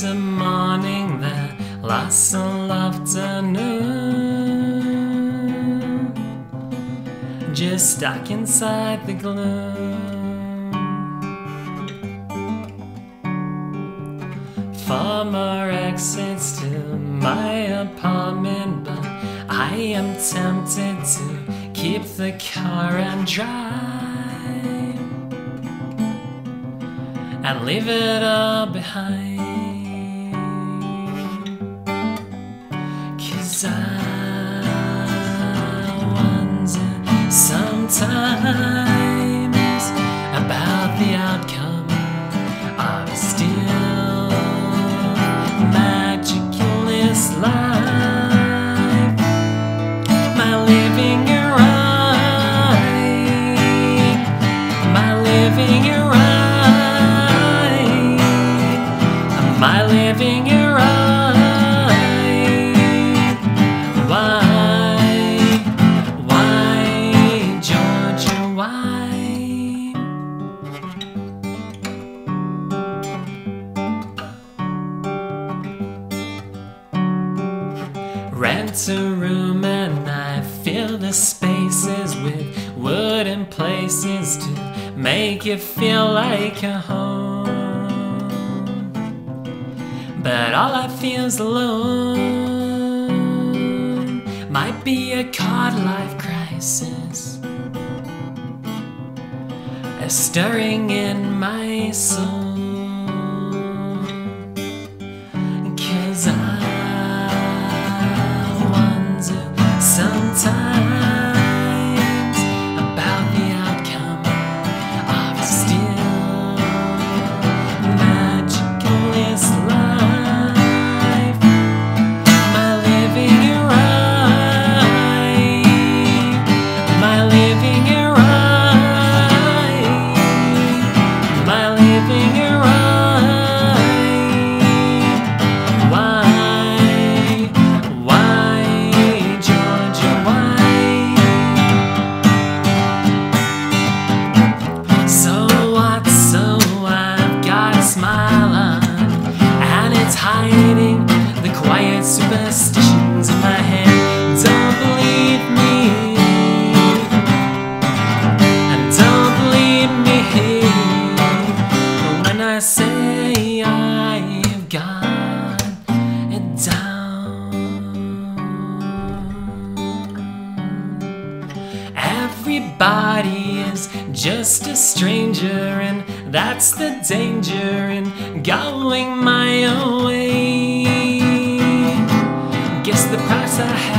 a morning that lasts all afternoon. Just stuck inside the gloom. Four more exits to my apartment, but I am tempted to keep the car and drive and leave it all behind. My living my living your right, Rent a room and I fill the spaces with wooden places to make it feel like a home. But all I feel's alone. Might be a card life crisis. A stirring in my soul. Everybody is just a stranger, and that's the danger in going my own way. Guess the price I